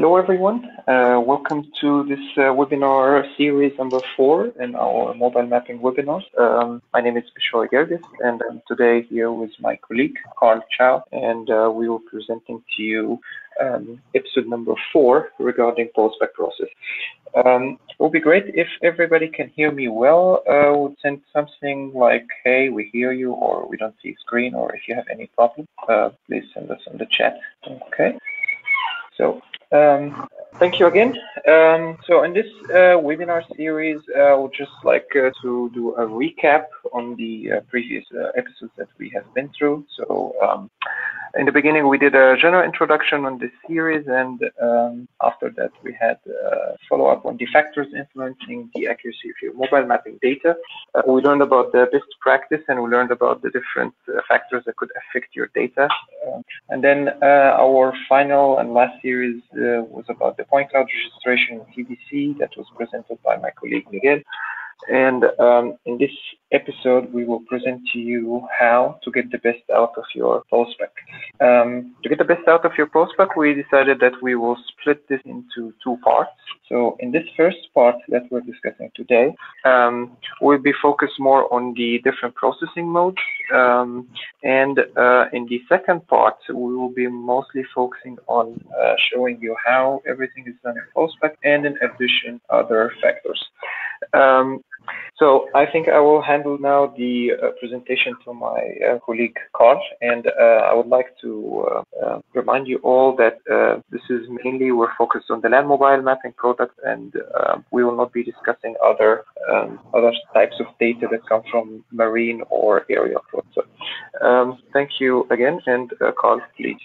hello everyone. Uh, welcome to this uh, webinar series number four in our mobile mapping webinars. Um, my name is Bishoy Gergis and I'm today here with my colleague Carl Chow and uh, we will presenting to you um, episode number four regarding POSPac process. Um, it would be great if everybody can hear me well. Uh, would send something like, hey, we hear you, or we don't see screen, or if you have any problem, uh, please send us on the chat. Okay. So um, thank you again. Um, so in this uh, webinar series, uh, I would just like uh, to do a recap on the uh, previous uh, episodes that we have been through. So um, in the beginning, we did a general introduction on this series, and um, after that, we had a follow-up on the factors influencing the accuracy of your mobile mapping data. Uh, we learned about the best practice, and we learned about the different uh, factors that could affect your data. Uh, and then uh, our final and last series uh, was about the point cloud registration in CDC that was presented by my colleague Miguel. And um, in this episode, we will present to you how to get the best out of your POSPac. Um, to get the best out of your POSPac, we decided that we will split this into two parts. So in this first part that we're discussing today, um, we'll be focused more on the different processing modes. Um, and uh, in the second part, we will be mostly focusing on uh, showing you how everything is done in POSPac and in addition other factors. Um, so I think I will handle now the uh, presentation to my uh, colleague Carl, and uh, I would like to uh, uh, remind you all that uh, this is mainly we're focused on the land mobile mapping product, and we will not be discussing other um, other types of data that come from marine or aerial So um, thank you again, and Carl, please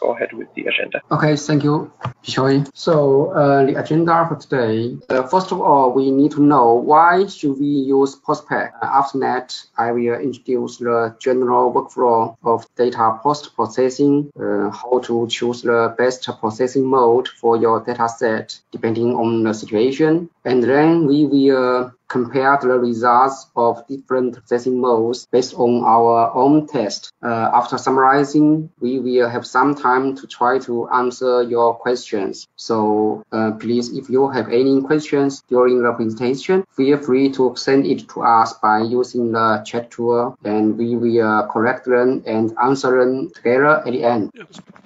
go ahead with the agenda. Okay, thank you, Bishoy. So the agenda for today, first of all, we need to know why should we use POSPac. Uh, after that, I will introduce the general workflow of data post-processing, uh, how to choose the best processing mode for your data set depending on the situation. And then we will compare the results of different testing modes based on our own test. Uh, after summarizing, we will have some time to try to answer your questions. So uh, please, if you have any questions during the presentation, feel free to send it to us by using the chat tool and we will correct them and answer them together at the end.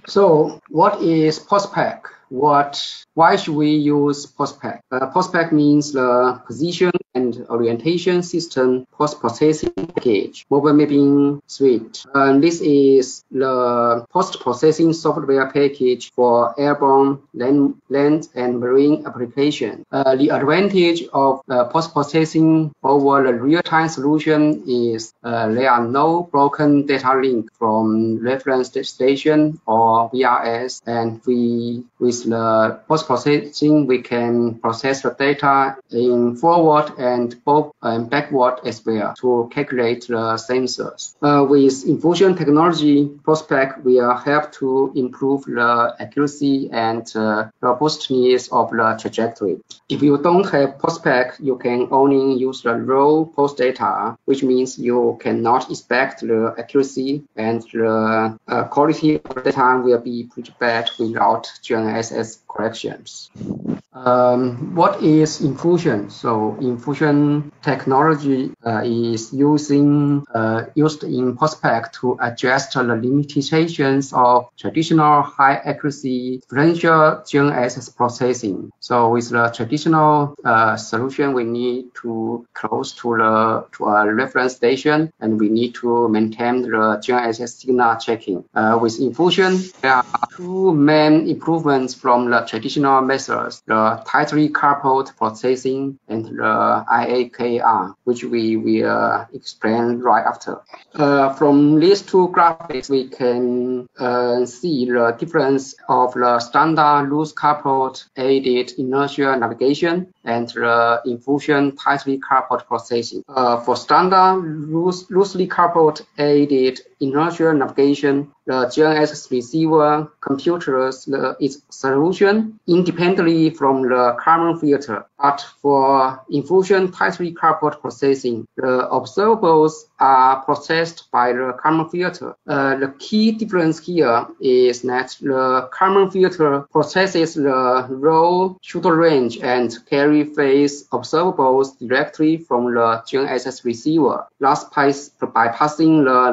So what is POSPac? What, why should we use POSPac? Uh, POSPac means the position and orientation system post-processing package, mobile mapping suite. And this is the post-processing software package for airborne, land, land and marine application. Uh, the advantage of uh, post-processing over the real-time solution is uh, there are no broken data link from reference station or VRS, and we with the post-processing we can process the data in forward and both and backward as well to calculate the sensors. Uh, with infusion technology, POSPac will help to improve the accuracy and uh, robustness of the trajectory. If you don't have POSPac, you can only use the raw post data, which means you cannot expect the accuracy and the uh, quality of the data will be pretty bad without GNSS corrections. Um, what is infusion? So infusion technology uh, is using uh, used in POSPac to adjust the limitations of traditional high accuracy differential GNSS processing. So with the traditional uh, solution, we need to close to the to a reference station, and we need to maintain the GNSS signal checking. Uh, with infusion, there are two main improvements from the traditional methods. The tightly coupled processing and the IAKAR, which we will explain right after. Uh, from these two graphics, we can uh, see the difference of the standard loose coupled aided inertial navigation and the infusion tightly coupled processing. Uh, for standard loose, loosely coupled aided inertial navigation, the GNSS receiver computes the, its solution independently from the Kalman filter. But for infusion tightly coupled processing, the observables are processed by the Kalman filter. Uh, the key difference here is that the Kalman filter processes the raw pseudo range and carrier phase observables directly from the GNSS receiver, thus bypassing the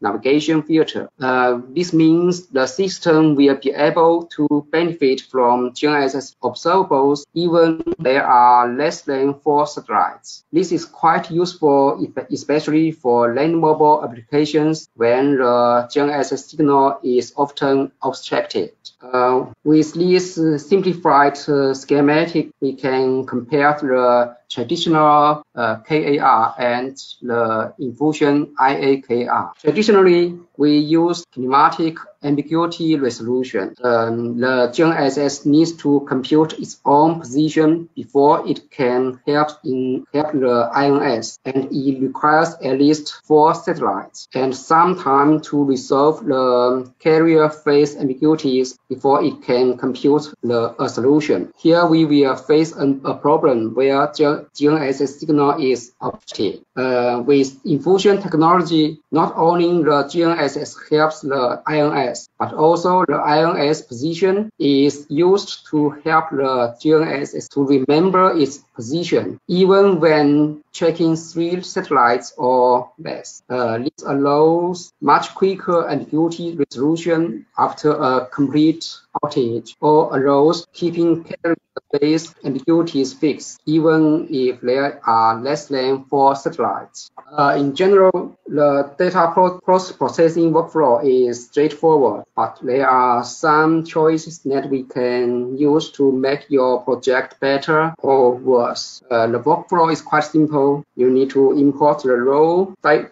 navigation filter. Uh, this means the system will be able to benefit from GNSS observables even there are less than four satellites. This is quite useful, especially for land mobile applications when the GNSS signal is often obstructed. Uh, with this simplified uh, schematic, we can compare the traditional uh, KAR and the infusion IAKAR. Traditionally, we use kinematic ambiguity resolution. Um, the GNSS needs to compute its own position before it can help in help the INS, and it requires at least four satellites and some time to resolve the carrier phase ambiguities before it can compute the a solution. Here we will face an, a problem where GNSS signal is obtained. Uh, with infusion technology, not only the GNSS helps the INS, but also the INS position is used to help the GNSS to remember its position, even when checking three satellites or less. Uh, this allows much quicker and ambiguity resolution after a complete outage or allows keeping carrier phase ambiguities fixed, even if there are less than four satellites. Uh, in general, the data processing workflow is straightforward, but there are some choices that we can use to make your project better or worse. Uh, the workflow is quite simple. You need to import the raw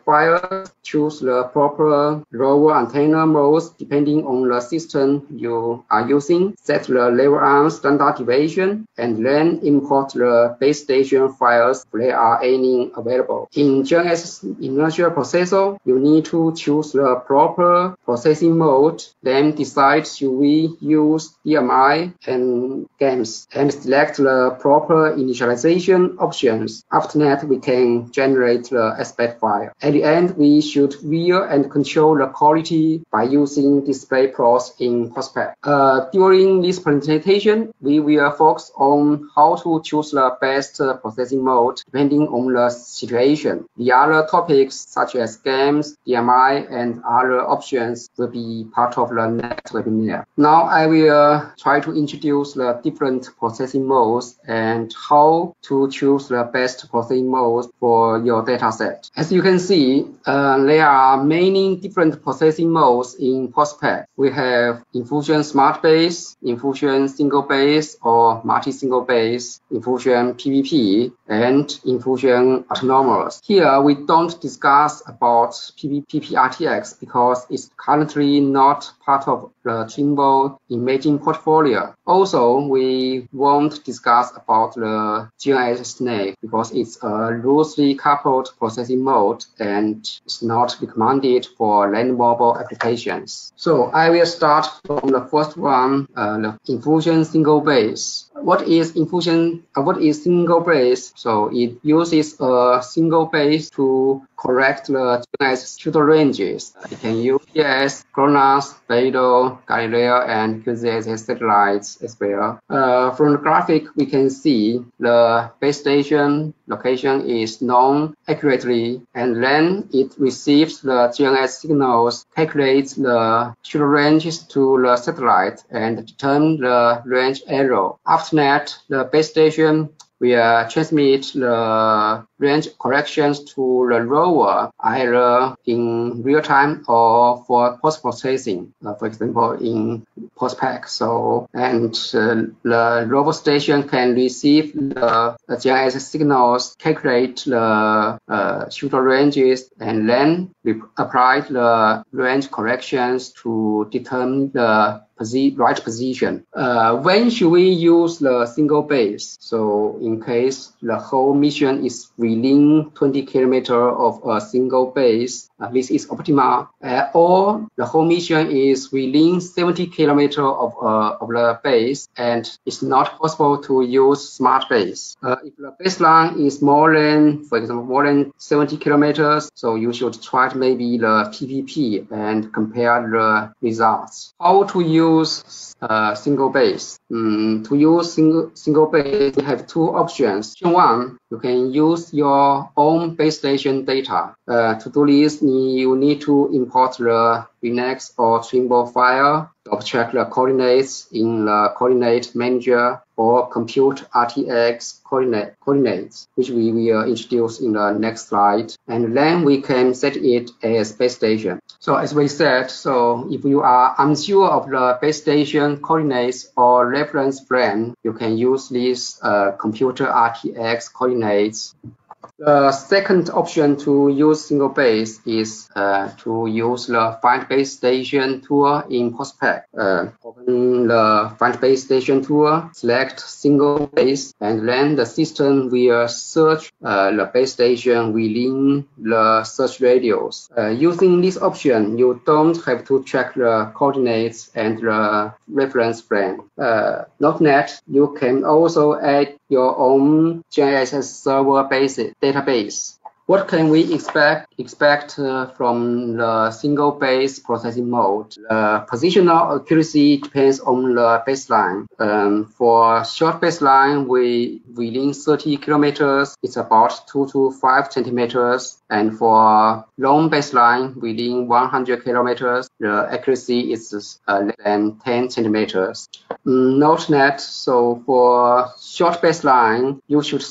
file, choose the proper raw antenna modes depending on the system you are using, set the lever arm standard deviation, and then import the base station files if there are any available. In GNSS inertial processor, you need to choose the proper processing mode, then decide should we use DMI and GAMS, and select the proper initialization options. After that, we can generate the SBET file. At the end, we should view and control the quality by using display plots in POSPAC. Uh, during this presentation, we will focus on how to choose the best processing mode depending on the situation. The other topics such as GAMS, DMI, and other options will be part of the next webinar. Now I will try to introduce the different processing modes and how to choose the best processing mode for your dataset. As you can see, uh, there are many different processing modes in POSPAC. We have Infusion Smart Base, Infusion Single Base, or Multi-Single Base, Infusion PPP, and Infusion Autonomous. Here, we don't discuss about PPRTX because it's currently not part of the Trimble imaging portfolio. Also, we won't discuss about the GNSS snake because it's a loosely coupled processing mode and it's not recommended for land mobile applications. So I will start from the first one, uh, the infusion single base. What is infusion? Uh, what is single base? So it uses a single base to correct the GNSS pseudo ranges. It can use PS, GLONASS, BeiDou, Galileo, and QZSS satellites as well. Uh, from the graphic, we can see the base station location is known accurately, and then it receives the GNSS signals, calculates the pseudo ranges to the satellite, and determine the range error. After that, the base station will transmit the range corrections to the rover either in real time or for post-processing, uh, for example, in POSPAC. So, and uh, the rover station can receive the, the GIS signals, calculate the uh, pseudo ranges, and then apply the range corrections to determine the posi right position. Uh, when should we use the single base? So in case the whole mission is within 20 kilometer of a single base, uh, this is optimal. Uh, or the whole mission is within 70 kilometer of, uh, of the base and it's not possible to use smart base. Uh, if the baseline is more than, for example, more than 70 kilometers, so you should try maybe the PPP and compare the results. How to use uh, single base? Mm, to use single, single base, you have two options. Option one, you can use your own base station data. Uh, to do this, you need to import the RINEX or Trimble file to check the coordinates in the coordinate manager or compute RTX coordinate, coordinates, which we will introduce in the next slide. And then we can set it as base station. So as we said, so if you are unsure of the base station coordinates or reference frame, you can use this uh, computer RTX coordinates the second option to use single base is uh, to use the find base station tool in POSPac. Uh, open the front base station tool, select single base, and then the system will search uh, the base station within the search radius. Uh, using this option, you don't have to check the coordinates and the reference frame. Uh, note that you can also add your own GIS server basic database. What can we expect expect uh, from the single base processing mode? The positional accuracy depends on the baseline. Um, for short baseline, we within 30 kilometers, it's about two to five centimeters, and for long baseline within 100 kilometers, the accuracy is uh, less than 10 centimeters. Mm, note that so for short baseline, you should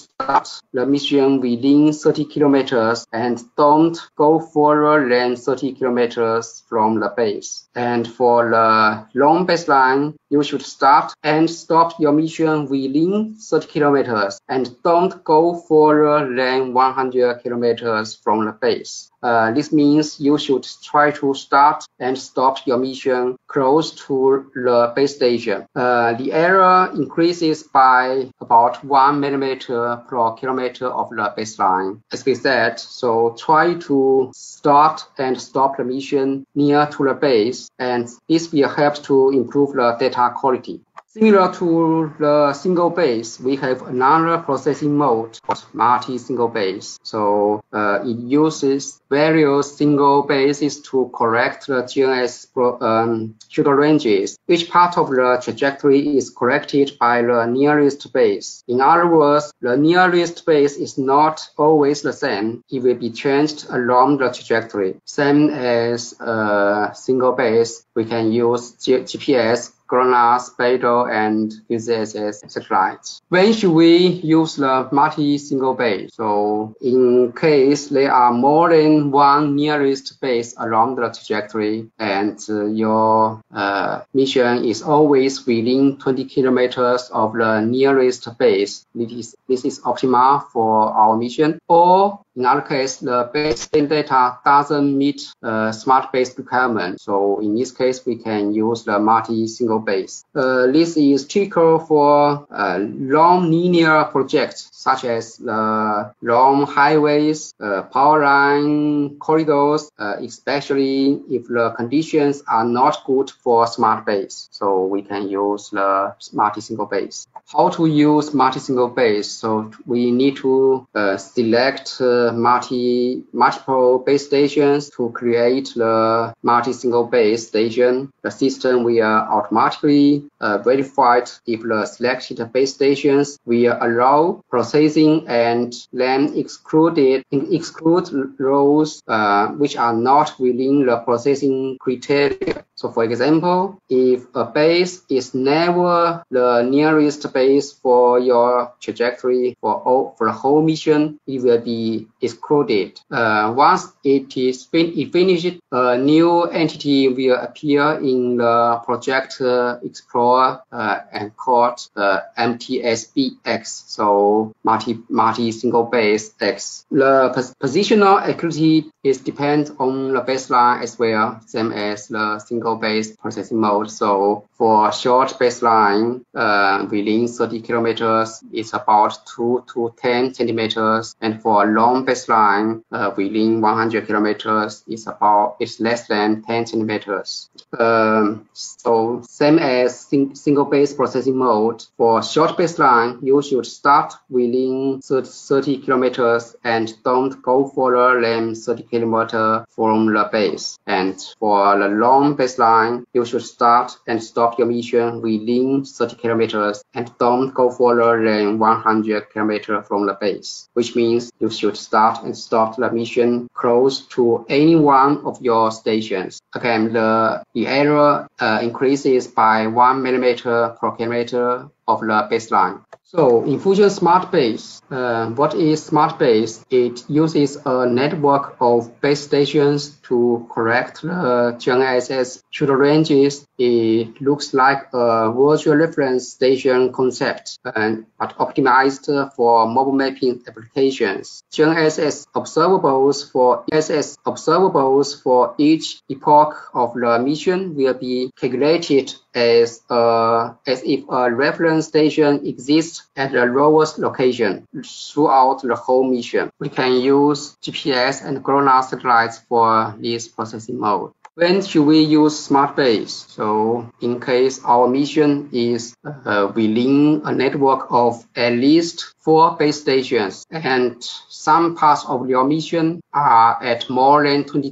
the mission within 30 kilometers and don't go further than 30 kilometers from the base. And for the long baseline, you should start and stop your mission within 30 kilometers and don't go further than 100 kilometers from the base. Uh, this means you should try to start and stop your mission close to the base station. Uh, the error increases by about one millimeter per kilometer of the baseline. As we said, so try to start and stop the mission near to the base, and this will help to improve the data quality. Similar to the single base, we have another processing mode called multi-single base. So uh, it uses various single bases to correct the GNS um, pseudo ranges. Each part of the trajectory is corrected by the nearest base. In other words, the nearest base is not always the same. It will be changed along the trajectory. Same as a single base, we can use G GPS GLONASS, BeiDou, and QZSS satellites. When should we use the multi-single base? So in case there are more than one nearest base along the trajectory and uh, your uh, mission is always within 20 kilometers of the nearest base, this is, this is optimal for our mission. Or in other case, the base data doesn't meet uh, smart base requirement. So in this case, we can use the multi-single base. Uh, this is typical for uh, long linear projects such as the long highways, uh, power line corridors, uh, especially if the conditions are not good for smart base. So we can use the multi-single base. How to use multi-single base? So we need to uh, select uh, multi multiple base stations to create the multi-single base station. The system will automatically uh, verify if the selected base stations will allow processing and then excluded exclude rows uh, which are not within the processing criteria. So for example, if a base is never the nearest base for your trajectory for all, for the whole mission, it will be excluded. Uh, once it is fin it finished, a new entity will appear in the project uh, explorer uh, and called uh, MTSBX. So multi multi single base X. The pos positional accuracy it depends on the baseline as well, same as the single base processing mode. So for short baseline, uh, within 30 kilometers, it's about 2 to 10 centimeters. And for long baseline, uh, within 100 kilometers, it's about, it's less than 10 centimeters. Um, so same as sing single base processing mode, for short baseline, you should start within 30 kilometers and don't go further than 30 kilometers from the base. And for the long baseline, you should start and stop your mission within 30 kilometers and don't go further than 100 kilometers from the base, which means you should start and stop the mission close to any one of your stations. Again, the, the error uh, increases by one millimeter per kilometer of the baseline. So in Fusion Smart Base, uh, what is Smart Base? It uses a network of base stations to correct the GNSS pseudo ranges. It looks like a virtual reference station concept, and, but optimized for mobile mapping applications. GNSS observables for GNSS observables for each epoch of the mission will be calculated as, uh, as if a reference station exists at the lowest location throughout the whole mission. We can use GPS and GLONASS satellites for this processing mode. When should we use Smart Base? So in case our mission is uh, within a network of at least four base stations and some parts of your mission are at more than 20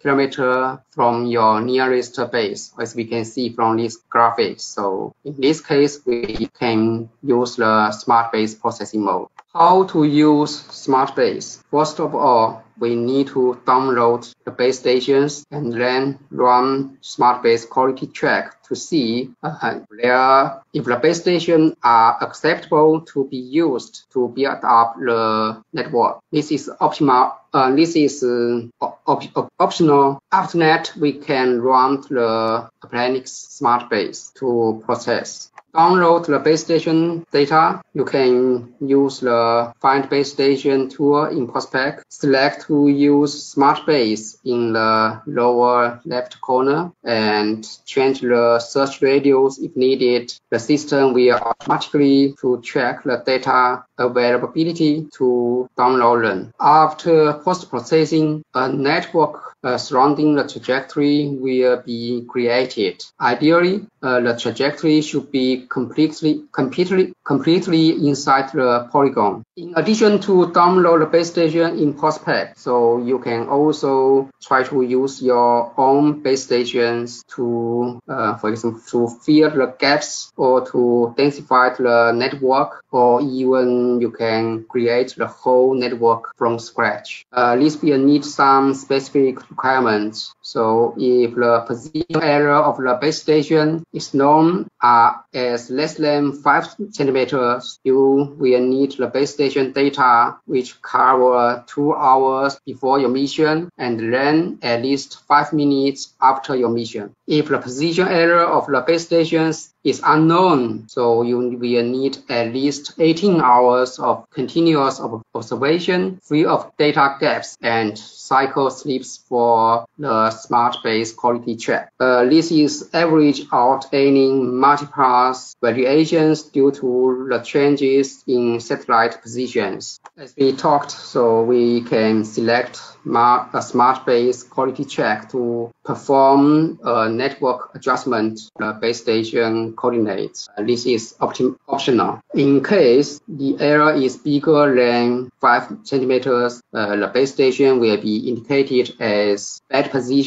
kilometers from your nearest base, as we can see from this graphic. So in this case, we can use the Smart Base processing mode. How to use Smart Base? First of all, we need to download the base stations and then run smart base quality check to see uh, if the base stations are acceptable to be used to build up the network. This is optimal. Uh, this is uh, op op optional. After that, we can run the Applanix smart base to process download the base station data, you can use the Find Base Station tool in POSPac. Select to use Smart Base in the lower left corner and change the search radius if needed. The system will automatically to track the data availability to download them. After post-processing, a network uh, surrounding the trajectory will be created. Ideally, uh, the trajectory should be completely, completely, completely inside the polygon. In addition to download the base station in POSPac, so you can also try to use your own base stations to, uh, for example, to fill the gaps or to densify the network, or even you can create the whole network from scratch. Uh, this will need some specific requirements. So if the position area of the base station is known uh, as less than 5 centimeters, you will need the base station data which cover 2 hours before your mission and then at least 5 minutes after your mission. If the position area of the base stations is unknown, so you will need at least 18 hours of continuous observation, free of data gaps and cycle slips for the smart base quality check. Uh, this is average out any multipath variations due to the changes in satellite positions. As we talked, so we can select a smart base quality check to perform a network adjustment the base station coordinates. Uh, this is optional. In case the error is bigger than 5 centimeters, uh, the base station will be indicated as bad position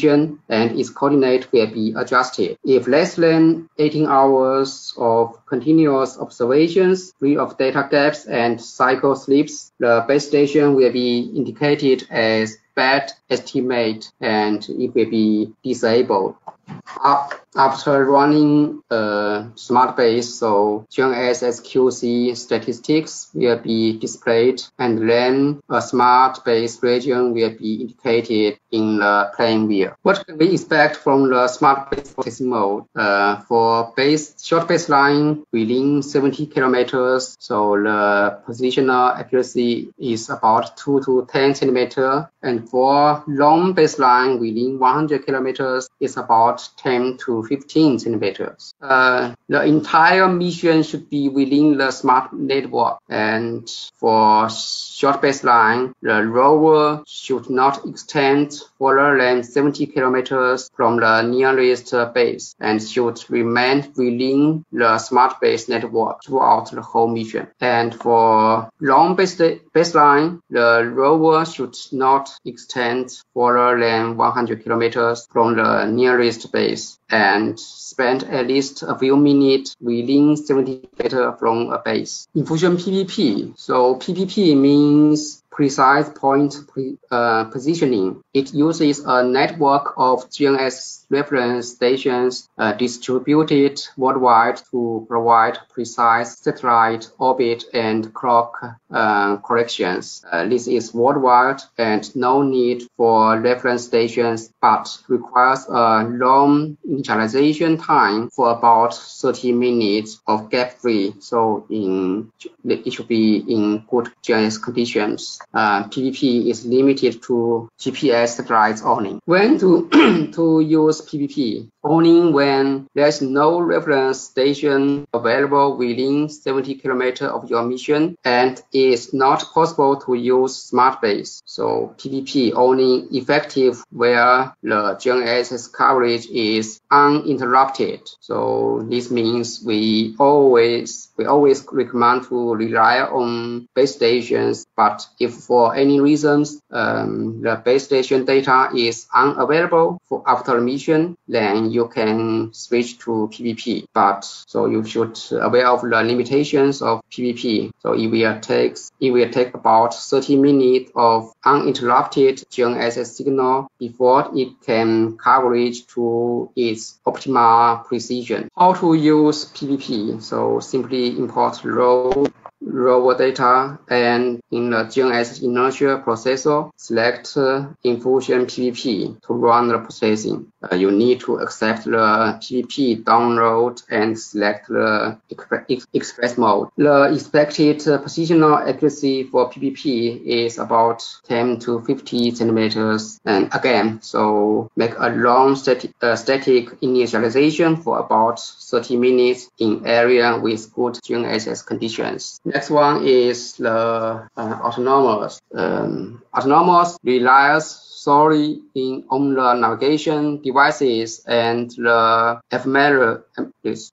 and its coordinate will be adjusted. If less than 18 hours of continuous observations, free of data gaps and cycle slips, the base station will be indicated as bad estimate and it will be disabled. After running a smart base, so GNSS statistics will be displayed and then a smart base region will be indicated in the plane view. What can we expect from the smart base processing mode? Uh, for base short baseline within 70 kilometers, so the positional accuracy is about 2 to 10 centimeter and For long baseline within 100 kilometers, it's about 10 to 15 centimeters. Uh, the entire mission should be within the smart network. And for short baseline, the rover should not extend further than 70 kilometers from the nearest base and should remain within the smart base network throughout the whole mission. And for long base baseline, the rover should not extend further than 100 kilometers from the nearest base and spend at least a few minutes within 70 meters from a base. Infusion PPP. So PPP means precise point pre, uh, positioning. It uses a network of GNSS reference stations uh, distributed worldwide to provide precise satellite orbit and clock uh, corrections. Uh, this is worldwide and no need for reference stations, but requires a long initialization time for about 30 minutes of gap free. So in it should be in good GNSS conditions uh, PPP is limited to GPS satellites only. When to, to use PPP? Only when there's no reference station available within 70 kilometers of your mission and it's not possible to use smart base. So PPP only effective where the GNSS coverage is uninterrupted. So this means we always we always recommend to rely on base stations, but if for any reasons um, the base station data is unavailable for after mission, then you can switch to PPP. But so you should aware of the limitations of PPP. So it will take it will take about 30 minutes of uninterrupted GNSS signal before it can coverage to its optimal precision. How to use PPP? So simply import raw raw data and in the GNSS inertia processor, select uh, Infusion PPP to run the processing. Uh, you need to accept the PPP download and select the express mode. The expected positional accuracy for PPP is about 10 to 50 centimeters. And again, so make a long static, uh, static initialization for about 30 minutes in area with good GNSS conditions. Next one is the uh, autonomous. Um, autonomous relies solely in, on the navigation devices and the ephemeris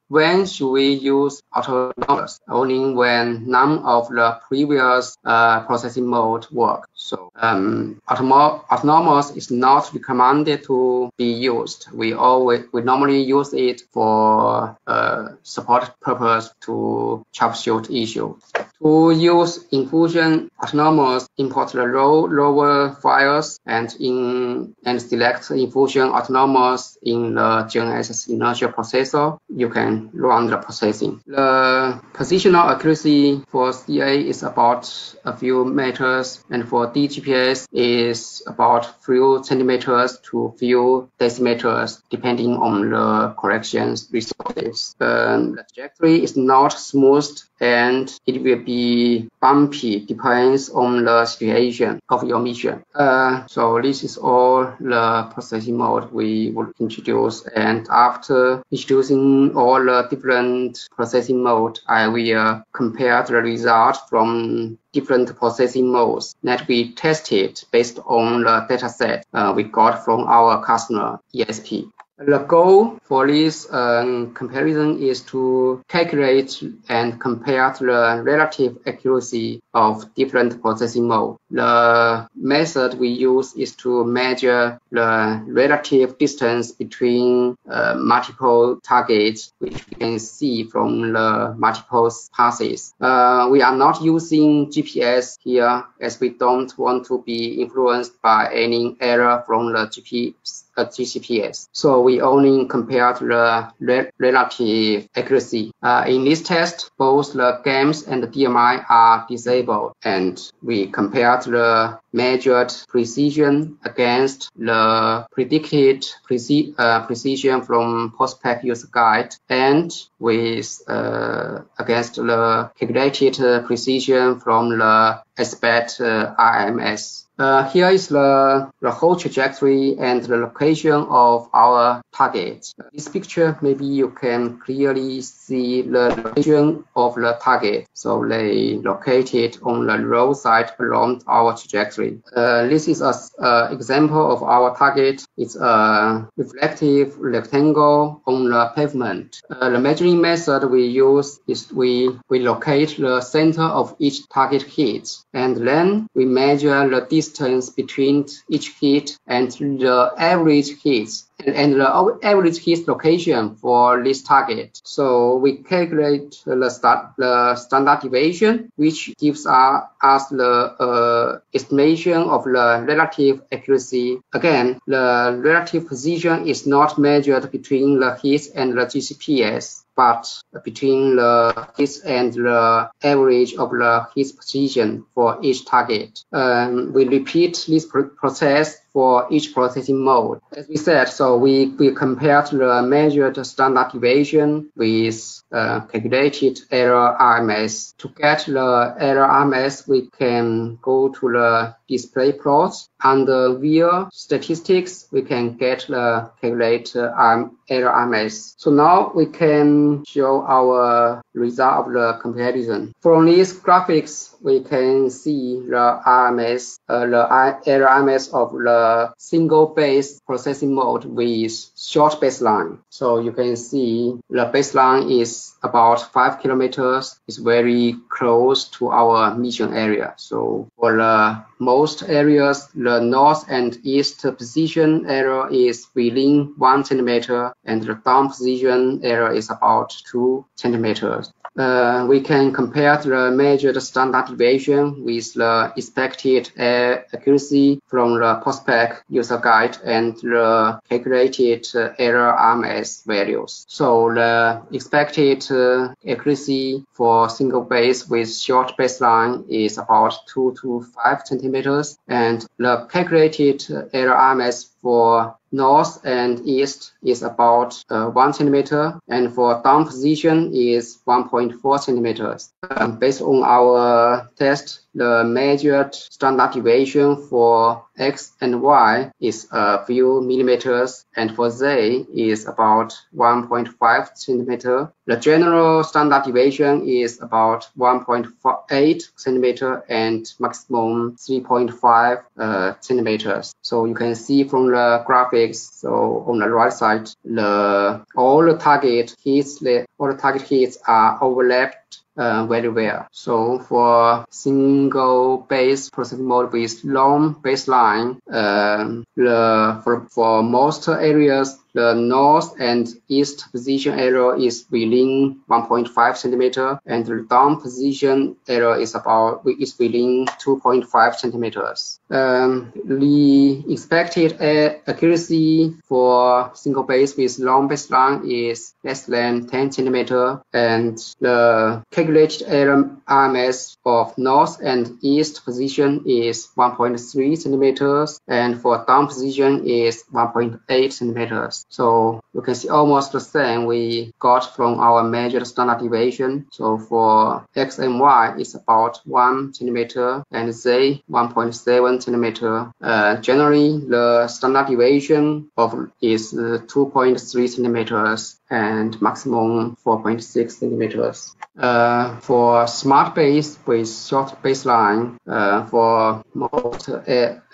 when should we use autonomous? Only when none of the previous uh, processing mode work. So um, autonomous is not recommended to be used. We always we normally use it for uh, support purpose to troubleshoot issues. To use Infusion Autonomous, import the raw rover files and in and select Infusion Autonomous in the GNSS inertia processor you can run the processing. The positional accuracy for CA is about a few meters, and for DGPS is about few centimeters to few decimeters, depending on the corrections resources. The trajectory is not smooth and it will be bumpy depends on the situation of your mission. Uh, so this is all the processing mode we will introduce and after introducing all the different processing mode, I will compare the result from different processing modes that we tested based on the dataset uh, we got from our customer ESP. The goal for this um, comparison is to calculate and compare the relative accuracy of different processing modes. The method we use is to measure the relative distance between uh, multiple targets, which we can see from the multiple passes. Uh, we are not using GPS here as we don't want to be influenced by any error from the GPS a GCPS. So we only compare the re relative accuracy. Uh, in this test, both the GAMS and the DMI are disabled, and we compare the measured precision against the predicted preci uh, precision from POSPAC user guide and with uh, against the calculated precision from the SBET uh, RMS. Uh, here is the, the whole trajectory and the location of our target. This picture, maybe you can clearly see the location of the target. So they located on the roadside along our trajectory. Uh, this is an uh, example of our target. It's a reflective rectangle on the pavement. Uh, the measuring method we use is we, we locate the center of each target hit and then we measure the distance between each hit and the average hits and the average hit location for this target. So we calculate the, start, the standard deviation, which gives us, the uh, estimation of the relative accuracy. Again, the relative position is not measured between the hit and the GCPS but between the hit and the average of the hit position for each target. Um, we repeat this pr process for each processing mode. As we said, so we, we compared the measured standard deviation with uh, calculated error RMS. To get the error RMS, we can go to the display plots. Under view statistics, we can get the calculated uh, error RMS. So now we can show our result of the comparison. From these graphics, we can see the RMS, uh, the error RMS of the single base processing mode with short baseline. So you can see the baseline is about five kilometers. It's very close to our mission area. So for the most areas, the north and east position error is within one centimeter and the down position error is about two centimeters. Uh, we can compare the measured standard deviation with the expected accuracy from the POSPAC user guide and the calculated error RMS values. So the expected uh, accuracy for single base with short baseline is about 2 to 5 centimeters and the calculated error RMS for north and east is about uh, 1 centimeter and for down position is 1.4 centimeters. Um, based on our test, the measured standard deviation for x and y is a few millimeters and for z is about 1.5 centimeter. The general standard deviation is about 1.8 centimeter and maximum 3.5 uh, centimeters. So you can see from the graphics, so on the right side, the all the target hits, all the target hits are overlapped uh, very well. So for single base processing mode with long baseline, uh, the for, for most areas the north and east position error is within 1.5 centimeter, and the down position error is about is within 2.5 centimeters. Um, the expected accuracy for single base with long baseline is less than 10 centimeter, and the calculated RMS of north and east position is 1.3 centimeters, and for down position is 1.8 centimeters. So you can see almost the same we got from our measured standard deviation. So for X and Y, it's about one centimeter and Z 1.7 centimeter. Uh, generally, the standard deviation of is uh, 2.3 centimeters and maximum 4.6 centimeters. Uh, for smart base with short baseline, uh, for most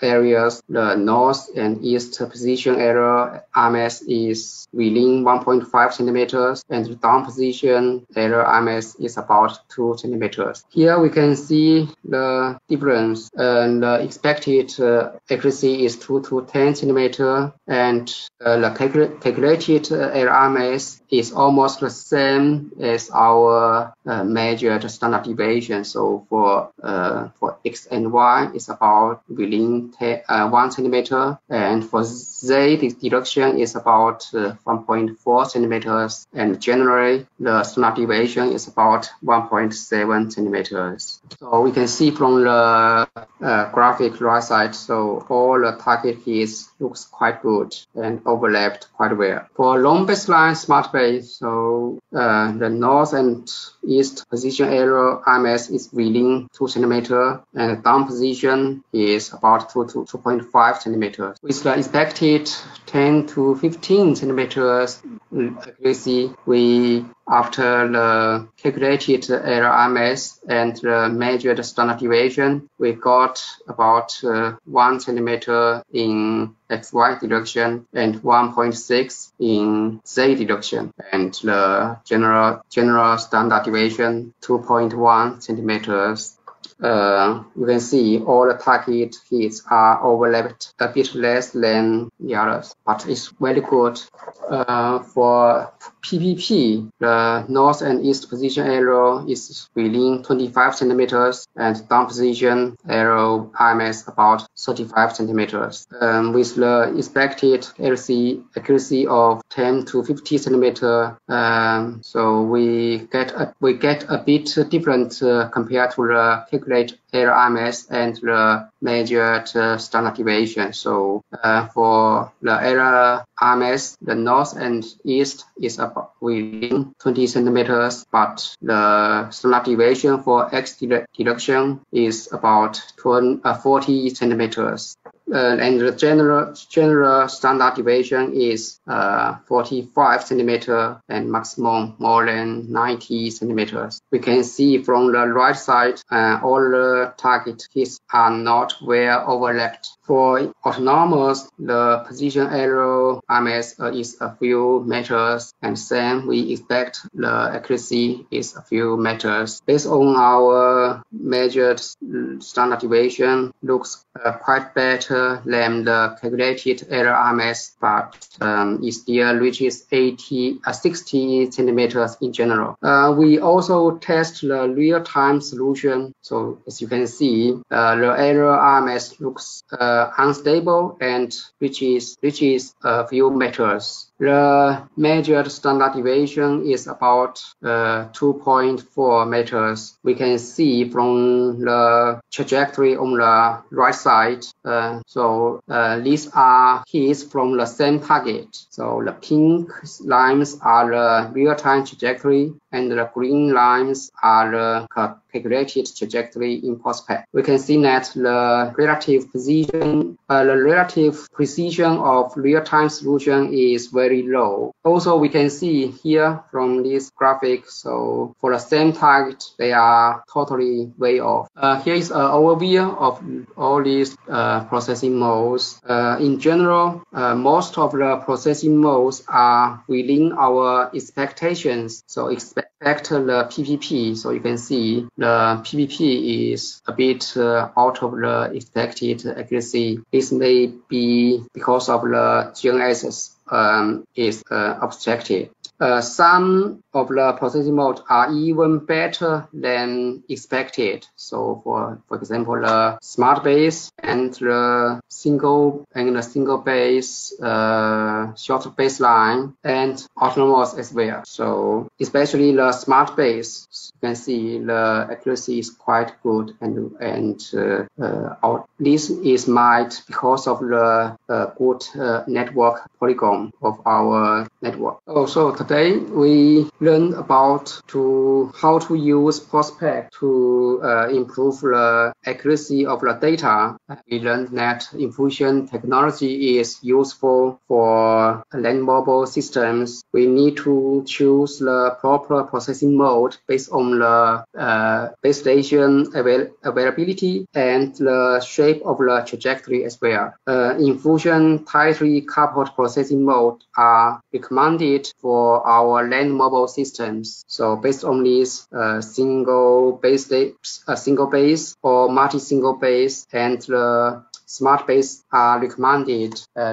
areas, the north and east position error RMS is within 1.5 centimeters and the down position error RMS is about 2 centimeters. Here we can see the difference and the expected uh, accuracy is 2 to 10 centimeter and uh, the calcul calculated error RMS is almost the same as our uh, measured standard deviation. So for uh, for x and y, it's about within 10, uh, one centimeter, and for z, the deduction is about uh, 1.4 centimeters, and generally the standard deviation is about 1.7 centimeters. So we can see from the uh, graphic right side. So all the target keys looks quite good and overlapped quite well. For long baseline smart base, so uh, the north and east position error RMS is within 2 centimeter and down position is about 2 to 2.5 centimeters. With the expected 10 to 15 centimeters accuracy, we after the calculated error RMS and the measured standard deviation, we got about uh, 1 centimeter in XY direction and 1.6 in Z direction. And the general, general standard deviation 2.1 centimeters uh, you can see all the target hits are overlapped a bit less than the others, but it's very good. Uh, for PPP, the north and east position arrow is within 25 centimeters and down position arrow RMS about 35 centimeters. Um, with the expected LC accuracy of 10 to 50 centimeter, um, so we get a, we get a bit different uh, compared to the calculate RMS and the measured standard deviation. So uh, for the error RMS, the north and east is about within 20 centimeters, but the standard deviation for X direction is about 20, uh, 40 centimeters. Uh, and the general general standard deviation is uh, 45 centimeter and maximum more than 90 centimeters. We can see from the right side, uh, all the target hits are not well overlapped. For autonomous, the position error RMS is a few meters, and same we expect the accuracy is a few meters. Based on our measured standard deviation, looks uh, quite better than the calculated error RMS, but um, it still reaches 80, uh, 60 centimeters in general. Uh, we also test the real-time solution. So as you can see, uh, the error RMS looks uh, Uh, unstable and which is which is a few meters. The measured standard deviation is about uh, 2.4 meters. We can see from the trajectory on the right side. Uh, so uh, these are hits from the same target. So the pink lines are the real-time trajectory and the green lines are the calculated trajectory in POSPac. We can see that the relative position, uh, the relative precision of real-time solution is very low. Also, we can see here from this graphic, so for the same target, they are totally way off. Uh, here is an overview of all these uh, processing modes. Uh, in general, uh, most of the processing modes are within our expectations. So expect the PPP. So you can see the PPP is a bit uh, out of the expected accuracy. This may be because of the GNSS um, is uh, objective. Uh, some of the processing modes are even better than expected. So for, for example, the smart base and the single and the single base, uh, short baseline and autonomous as well. So especially the smart base, you can see the accuracy is quite good and, and uh, uh, this is might because of the uh, good uh, network polygon of our network. Also today we learned about to how to use POSPac to uh, improve the accuracy of the data. We learned that infusion technology is useful for land mobile systems. We need to choose the proper processing mode based on the uh, base station avail availability and the shape of the trajectory as well. Uh, infusion tightly coupled processing mode are recommended for our land mobile systems. So based on this uh, single base, a single base or multi-single base and the smart base are recommended uh,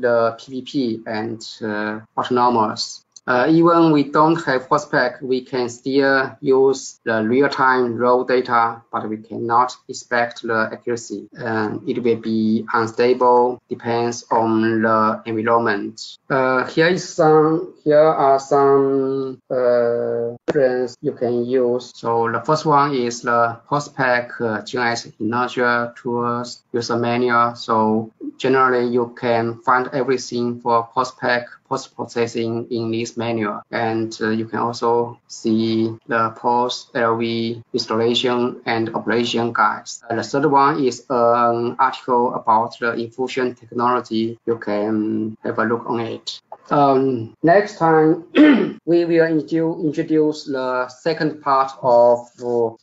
the PPP and uh, autonomous. Uh, even we don't have POSPac, we can still use the real-time raw data, but we cannot expect the accuracy. And it will be unstable, depends on the environment. Uh, here is some. Here are some uh, reference you can use. So the first one is the POSPac uh, GIS Inertia Tools user manual. So generally you can find everything for POSPac post-processing in this manual. And uh, you can also see the POS LV installation and operation guides. Uh, the third one is an article about the infusion technology. You can have a look on it. Um, next time, we will introduce the second part of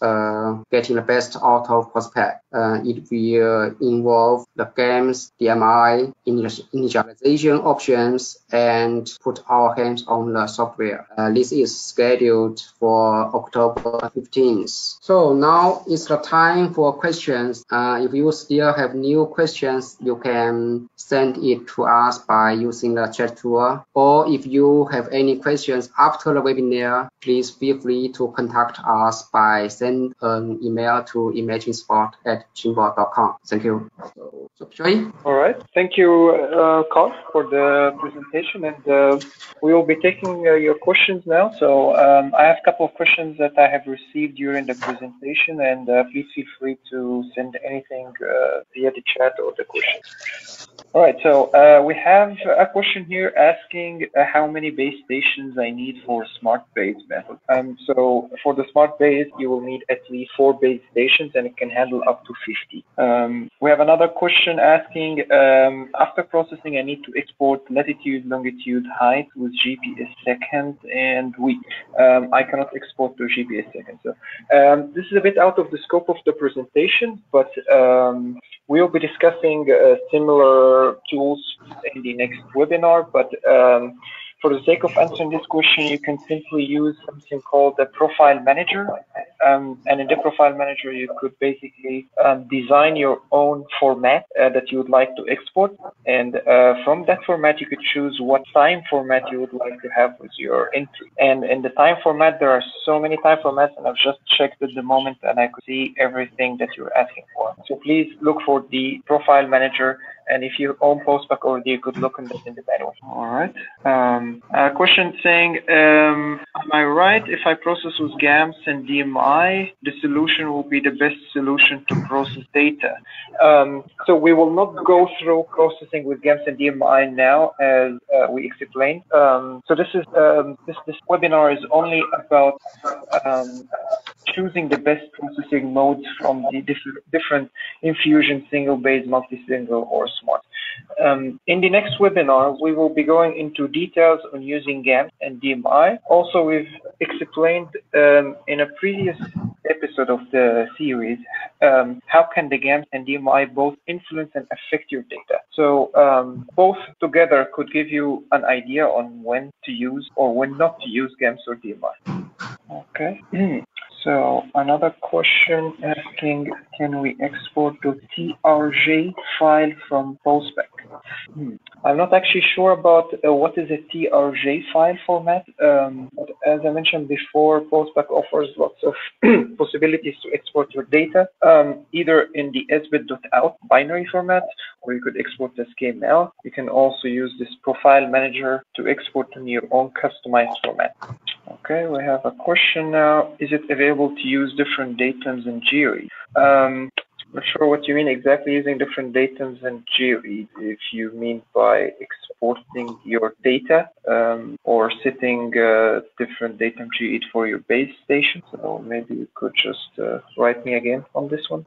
uh, getting the best out of POSPac. Uh, it will involve the GAMS, DMI, initialization options, and put our hands on the software. Uh, this is scheduled for October 15th. So now is the time for questions. Uh, if you still have new questions, you can send it to us by using the chat tool. Or if you have any questions after the webinar, please feel free to contact us by send an email to imaginesport at gmail.com. Thank you. So, so All right. Thank you, uh, Carl, for the presentation. And uh, we will be taking uh, your questions now. So um, I have a couple of questions that I have received during the presentation. And uh, please feel free to send anything uh, via the chat or the questions. All right, so uh, we have a question here asking uh, how many base stations I need for smart base method. Um, so for the smart base, you will need at least four base stations and it can handle up to 50. Um, we have another question asking, um, after processing, I need to export latitude, longitude, height with GPS second and week. Um, I cannot export to GPS second. So um, this is a bit out of the scope of the presentation, but um, we'll be discussing uh, similar tools in the next webinar, but um, for the sake of answering this question, you can simply use something called the profile manager. Um, and in the profile manager, you could basically um, design your own format uh, that you would like to export. And uh, from that format, you could choose what time format you would like to have with your entry. And in the time format, there are so many time formats, and I've just checked at the moment and I could see everything that you're asking for. So please look for the profile manager and if you own POSPac already, you could look on this in the manual. All right. Um, a question saying, um, am I right if I process with GAMS and DMI, the solution will be the best solution to process data? Um, so we will not go through processing with GAMS and DMI now, as uh, we explained. Um, so this is um, this this webinar is only about um, choosing the best processing modes from the diff different infusion, single base, multi-single, or smart. Um, in the next webinar, we will be going into details on using GAMS and DMI. Also, we've explained um, in a previous episode of the series um, how can the GAMS and DMI both influence and affect your data. So um, both together could give you an idea on when to use or when not to use GAMS or DMI. Okay. So another question asking, can we export the TRJ file from POSPac? Hmm. I'm not actually sure about uh, what is a TRJ file format, um, but as I mentioned before, POSPac offers lots of possibilities to export your data, um, either in the sbet.out binary format, or you could export as KML. You can also use this profile manager to export in your own customized format. Okay, we have a question now. Is it available to use different datums in GeoRead? Um, not sure what you mean exactly using different datums in GeoRead. If you mean by exporting your data um, or setting uh, different datum GeoRead for your base station. So maybe you could just uh, write me again on this one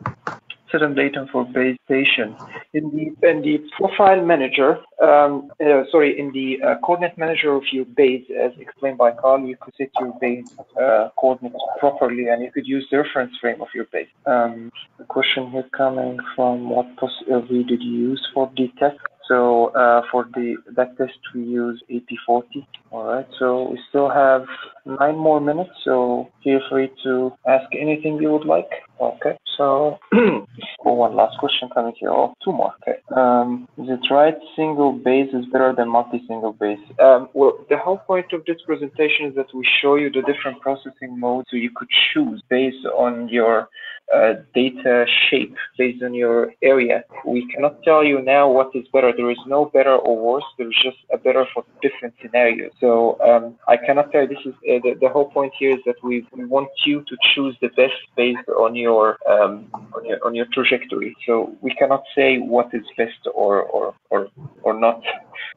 certain data for base station. In the in the profile manager, um, uh, sorry, in the uh, coordinate manager of your base, as explained by Carl, you could set your base uh, coordinates properly, and you could use the reference frame of your base. Um, the question here coming from what POSLV did you use for the test? So uh, for the that test we use AP40. All right. So we still have nine more minutes. So feel free to ask anything you would like. Okay. So, one last question coming here. Oh, two more. Okay. Um, is it right single base is better than multi-single base? Um, well, the whole point of this presentation is that we show you the different processing modes so you could choose based on your uh, data shape based on your area. We cannot tell you now what is better. There is no better or worse. There's just a better for different scenarios. So um, I cannot tell you. This is uh, the, the whole point here is that we, want you to choose the best based on your, um, on your on your trajectory. So we cannot say what is best or or or, or not.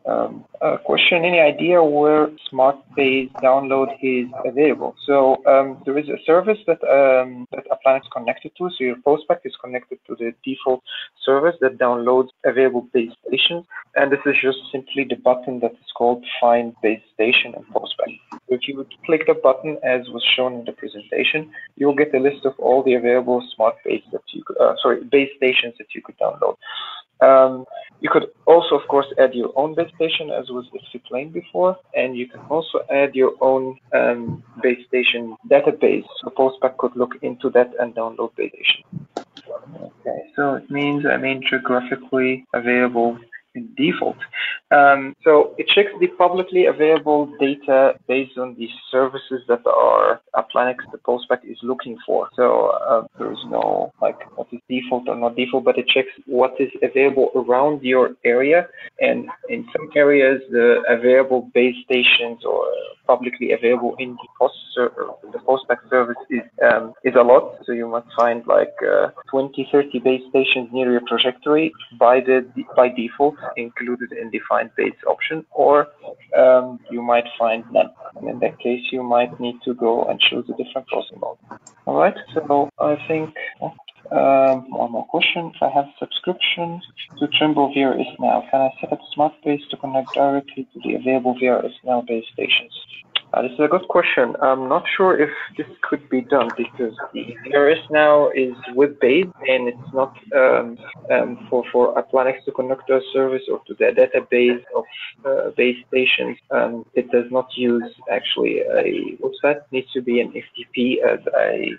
Um, question: Any idea where Smart Base download is available? So um, there is a service that um, that Applanix connected to. So your POSPac is connected to the default service that downloads available base stations, and this is just simply the button that is called Find Base Station and POSPac. If you would click the button as was shown in the presentation, you'll get a list of all the available smart base that you uh, sorry, base stations that you could download. Um, you could also, of course, add your own base station as was explained before, and you can also add your own um, base station database. So POSPac could look into that and download base station. Okay, so it means, I mean, geographically available in default. Um, so it checks the publicly available data based on the services that are Applanix, the POSPac is looking for. So uh, there is no like what is default or not default, but it checks what is available around your area. And in some areas, the available base stations or publicly available in the post the POSPac service is um, is a lot. So you must find like uh, 20, 30 base stations near your trajectory by the by default included in the find base option, or um, you might find none. And in that case, you might need to go and choose a different processing mode. All right. So I think. Um, one more question. If I have subscription to Trimble VRS now, can I set up Smart Base to connect directly to the available VRS Now base stations? Uh, this is a good question. I'm not sure if this could be done because the VRS now is web-based and it's not um, um, for for Applanix to connect to a service or to the database of uh, base stations. Um, it does not use actually a website. It needs to be an FTP as I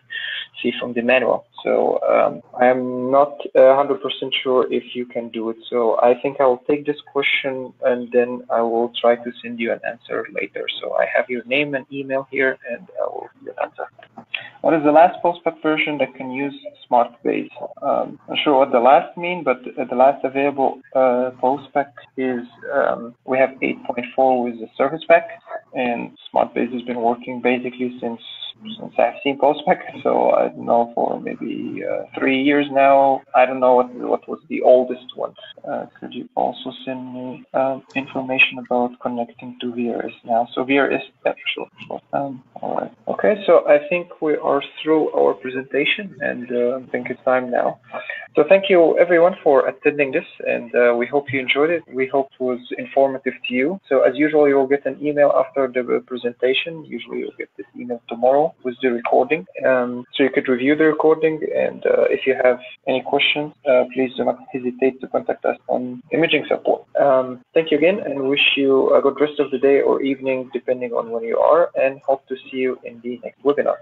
see from the manual. So um, I'm not 100% sure if you can do it. So I think I will take this question and then I will try to send you an answer later. So I have your name and email here and I will give you an answer. What is the last POSPac version that can use Smart Base? Um, not sure what the last mean, but the last available uh, is um, we have 8.4 with the service pack, and Smart Base has been working basically since since I've seen POSPac. So I don't know for maybe uh, three years now. I don't know what what was the oldest one. Uh, could you also send me um, information about connecting to VRS now? So VRS, yeah, sure. sure. Um, all right. Okay. So I think we are through our presentation, and uh, I think it's time now. So thank you everyone for attending this, and uh, we hope you enjoyed it. We hope it was informative to you. So as usual, you will get an email after the presentation. Usually you'll get this email tomorrow with the recording. Um, so you could review the recording, and uh, if you have any questions, uh, please do not hesitate to contact us on imaging support. Um, thank you again, and wish you a good rest of the day or evening, depending on when you are, and hope to see you in the next webinar.